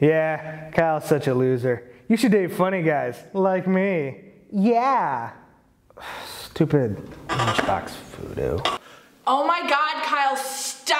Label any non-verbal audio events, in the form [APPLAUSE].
Yeah, Kyle's such a loser. You should date funny guys like me. Yeah. [SIGHS] Stupid lunchbox voodoo. Oh my god, Kyle, stop!